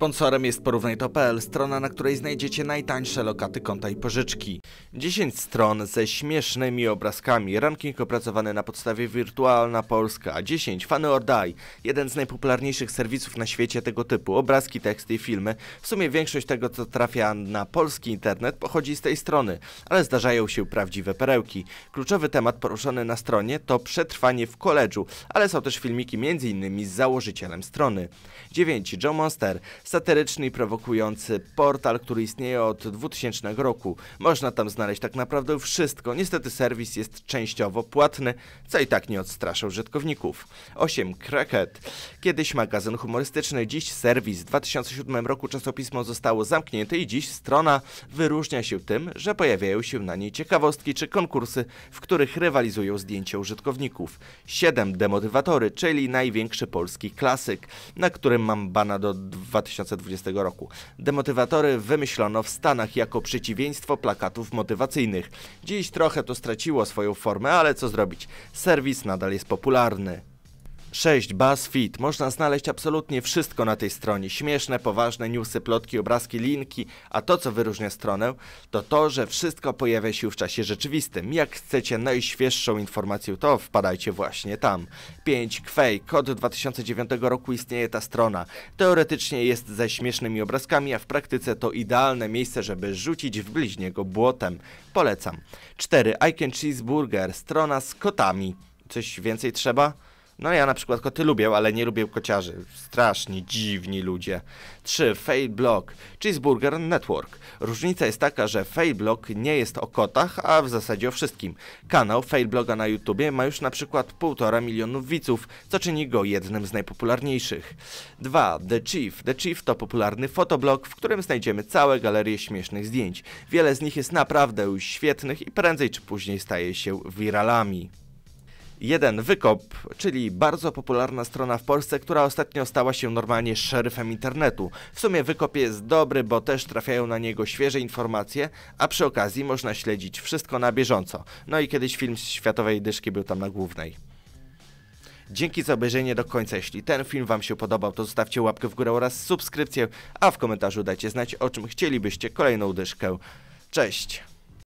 Sponsorem jest Porównaj.pl, strona, na której znajdziecie najtańsze lokaty konta i pożyczki. 10 stron ze śmiesznymi obrazkami, ranking opracowany na podstawie Wirtualna Polska, 10 Funny or Die, jeden z najpopularniejszych serwisów na świecie tego typu, obrazki, teksty i filmy. W sumie większość tego, co trafia na polski internet, pochodzi z tej strony, ale zdarzają się prawdziwe perełki. Kluczowy temat poruszony na stronie to przetrwanie w koledżu, ale są też filmiki m.in. z założycielem strony. 9 Joe Monster, satyryczny i prowokujący portal, który istnieje od 2000 roku. Można tam znaleźć tak naprawdę wszystko. Niestety serwis jest częściowo płatny, co i tak nie odstrasza użytkowników. 8. Crackhead. Kiedyś magazyn humorystyczny, dziś serwis. W 2007 roku czasopismo zostało zamknięte i dziś strona wyróżnia się tym, że pojawiają się na niej ciekawostki czy konkursy, w których rywalizują zdjęcia użytkowników. 7. Demotywatory, czyli największy polski klasyk, na którym mam bana do 2020 roku. Demotywatory wymyślono w Stanach jako przeciwieństwo plakatów motywacyjnych. Dziś trochę to straciło swoją formę, ale co zrobić? Serwis nadal jest popularny. 6. BuzzFeed. Można znaleźć absolutnie wszystko na tej stronie. Śmieszne, poważne newsy, plotki, obrazki, linki, a to co wyróżnia stronę, to to, że wszystko pojawia się w czasie rzeczywistym. Jak chcecie najświeższą informację, to wpadajcie właśnie tam. 5. Quake. Od 2009 roku istnieje ta strona. Teoretycznie jest ze śmiesznymi obrazkami, a w praktyce to idealne miejsce, żeby rzucić w bliźniego błotem. Polecam. 4. I Can Cheeseburger. Strona z kotami. Coś więcej trzeba? No ja na przykład koty lubię, ale nie lubię kociarzy. Strasznie dziwni ludzie. 3. Failblog. Cheeseburger Network. Różnica jest taka, że Failblog nie jest o kotach, a w zasadzie o wszystkim. Kanał Failbloga na YouTubie ma już na przykład 1,5 milionów widzów, co czyni go jednym z najpopularniejszych. 2. The Chief. The Chief to popularny fotoblog, w którym znajdziemy całe galerie śmiesznych zdjęć. Wiele z nich jest naprawdę świetnych i prędzej czy później staje się wiralami. Jeden Wykop, czyli bardzo popularna strona w Polsce, która ostatnio stała się normalnie szeryfem internetu. W sumie Wykop jest dobry, bo też trafiają na niego świeże informacje, a przy okazji można śledzić wszystko na bieżąco. No i kiedyś film z Światowej Dyszki był tam na głównej. Dzięki za obejrzenie do końca. Jeśli ten film Wam się podobał, to zostawcie łapkę w górę oraz subskrypcję, a w komentarzu dajcie znać, o czym chcielibyście kolejną dyszkę. Cześć!